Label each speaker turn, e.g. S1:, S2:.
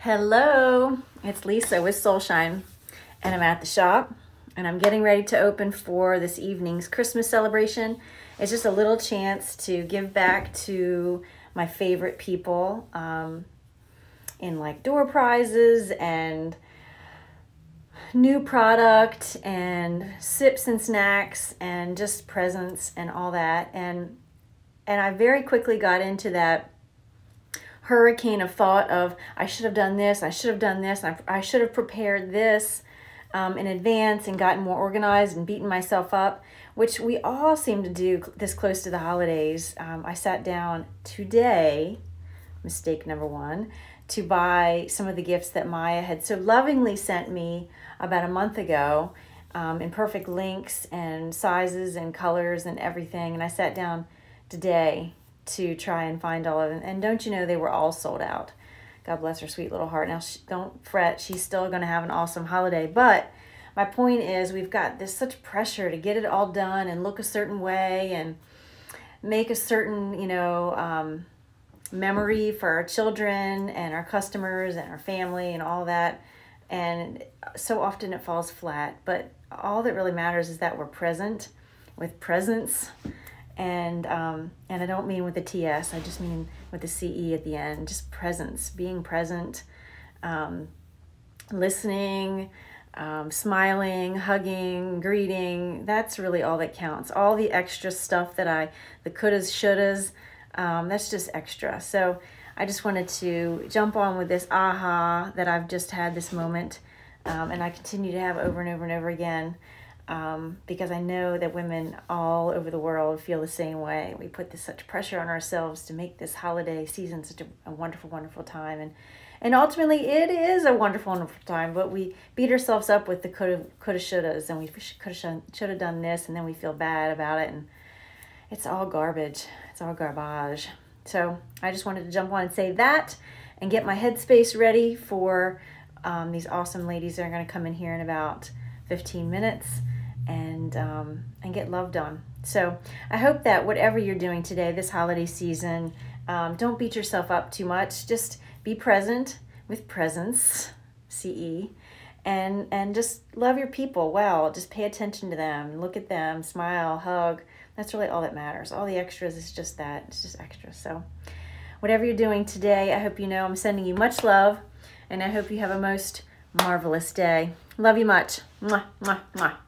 S1: Hello, it's Lisa with Soulshine, and I'm at the shop and I'm getting ready to open for this evening's Christmas celebration. It's just a little chance to give back to my favorite people um, in like door prizes and new product and sips and snacks and just presents and all that and and I very quickly got into that hurricane of thought of I should have done this, I should have done this, I, I should have prepared this um, in advance and gotten more organized and beaten myself up, which we all seem to do this close to the holidays. Um, I sat down today, mistake number one, to buy some of the gifts that Maya had so lovingly sent me about a month ago um, in perfect links and sizes and colors and everything. And I sat down today to try and find all of them. And don't you know, they were all sold out. God bless her sweet little heart. Now, she, don't fret, she's still going to have an awesome holiday. But my point is, we've got this such pressure to get it all done and look a certain way and make a certain, you know, um, memory for our children and our customers and our family and all that. And so often it falls flat. But all that really matters is that we're present with presence and um, and I don't mean with the TS. I just mean with the CE at the end. Just presence, being present, um, listening, um, smiling, hugging, greeting. That's really all that counts. All the extra stuff that I, the couldas, shouldas, um, that's just extra. So I just wanted to jump on with this aha that I've just had this moment, um, and I continue to have over and over and over again um, because I know that women all over the world feel the same way. We put this such pressure on ourselves to make this holiday season such a, a wonderful, wonderful time, and and ultimately it is a wonderful, wonderful time. But we beat ourselves up with the coulda, coulda, shouldas, and we coulda, should have done this, and then we feel bad about it, and it's all garbage. It's all garbage. So I just wanted to jump on and say that, and get my headspace ready for um, these awesome ladies that are going to come in here in about 15 minutes and um, and get loved on. So I hope that whatever you're doing today, this holiday season, um, don't beat yourself up too much. Just be present with presence, CE, and and just love your people well. Just pay attention to them, look at them, smile, hug. That's really all that matters. All the extras is just that. It's just extra. So whatever you're doing today, I hope you know I'm sending you much love, and I hope you have a most marvelous day. Love you much. Mwah, mwah, mwah.